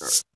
All right.